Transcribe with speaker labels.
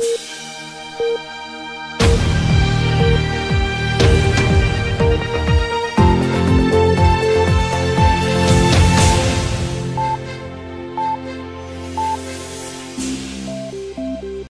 Speaker 1: you